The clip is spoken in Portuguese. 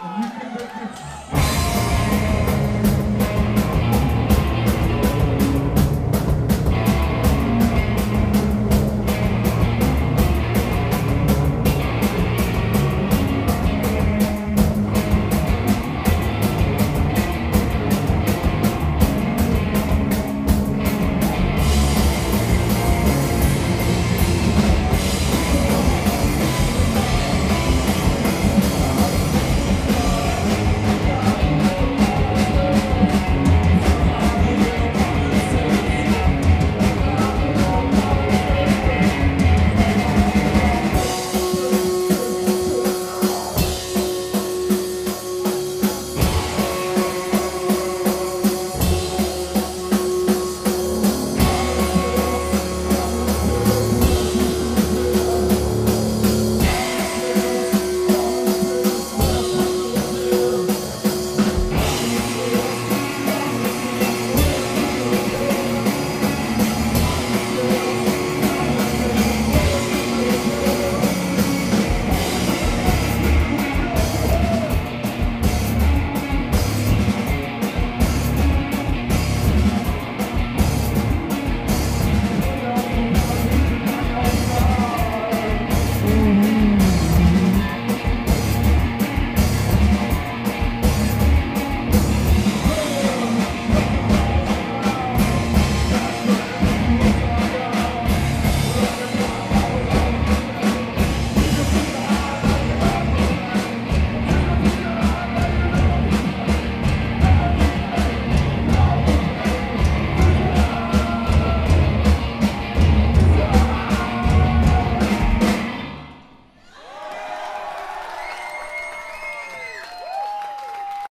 Muito bem.